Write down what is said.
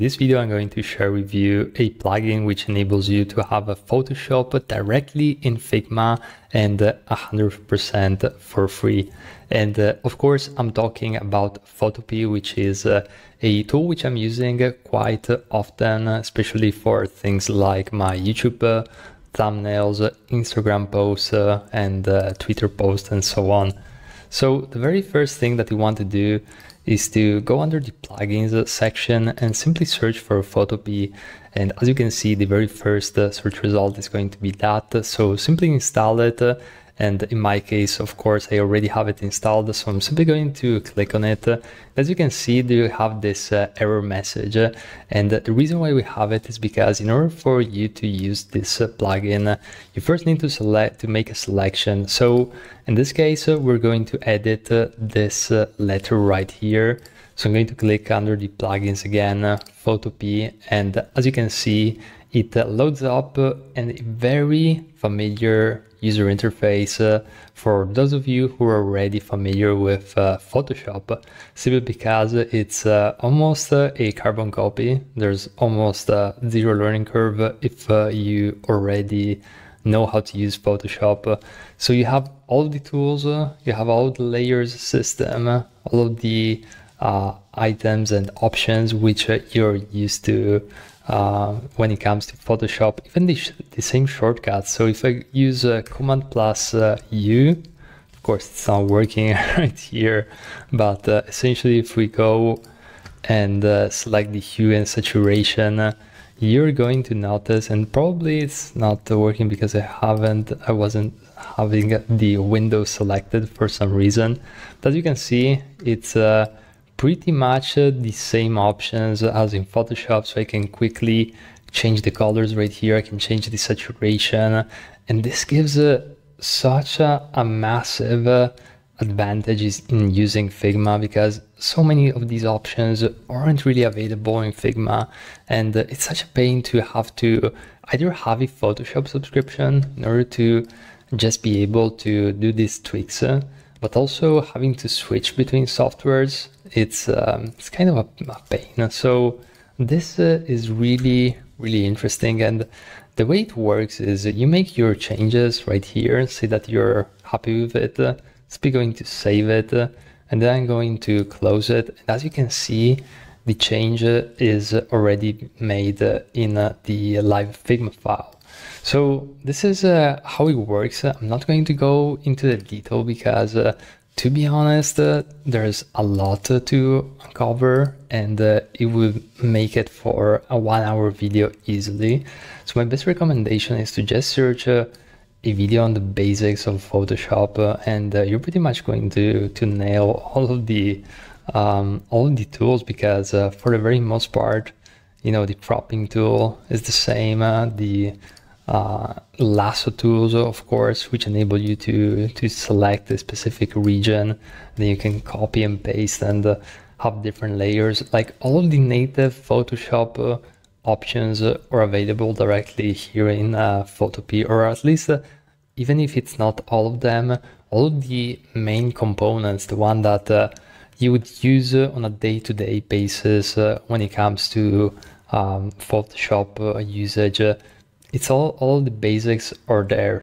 this video I'm going to share with you a plugin which enables you to have a Photoshop directly in Figma and 100% for free. And uh, of course I'm talking about Photopea which is uh, a tool which I'm using quite often, especially for things like my YouTube uh, thumbnails, Instagram posts uh, and uh, Twitter posts and so on. So the very first thing that you want to do is to go under the plugins section and simply search for Photopea. And as you can see, the very first search result is going to be that. So simply install it and in my case, of course, I already have it installed. So I'm simply going to click on it. As you can see, you have this uh, error message. And the reason why we have it is because in order for you to use this uh, plugin, you first need to select to make a selection. So in this case, uh, we're going to edit uh, this uh, letter right here. So I'm going to click under the plugins again, uh, Photopea, and as you can see, it loads up a very familiar user interface uh, for those of you who are already familiar with uh, Photoshop, simply because it's uh, almost uh, a carbon copy. There's almost zero learning curve if uh, you already know how to use Photoshop. So you have all the tools, uh, you have all the layers system, all of the items and options which you're used to uh, when it comes to Photoshop, even the, the same shortcuts. So if I use uh, Command plus uh, U, of course it's not working right here, but uh, essentially if we go and uh, select the hue and saturation, uh, you're going to notice, and probably it's not working because I haven't, I wasn't having the window selected for some reason. But you can see, it's pretty much uh, the same options as in Photoshop. So I can quickly change the colors right here. I can change the saturation. And this gives uh, such a, a massive uh, advantages in using Figma because so many of these options aren't really available in Figma. And uh, it's such a pain to have to either have a Photoshop subscription in order to just be able to do these tweaks, but also having to switch between softwares it's um, it's kind of a, a pain. So this uh, is really really interesting, and the way it works is you make your changes right here, say that you're happy with it. Uh, be going to save it, uh, and then I'm going to close it. And as you can see, the change is already made in the live Figma file. So this is uh, how it works. I'm not going to go into the detail because uh, to be honest, uh, there's a lot to cover and uh, it would make it for a one hour video easily. So my best recommendation is to just search uh, a video on the basics of Photoshop uh, and uh, you're pretty much going to, to nail all of the um, all of the tools because uh, for the very most part, you know, the cropping tool is the same, the uh, lasso tools, of course, which enable you to, to select a specific region. Then you can copy and paste and uh, have different layers. Like all the native Photoshop uh, options uh, are available directly here in uh, Photopea, or at least uh, even if it's not all of them, all the main components, the one that you would use on a day-to-day -day basis when it comes to um, Photoshop usage it's all all the basics are there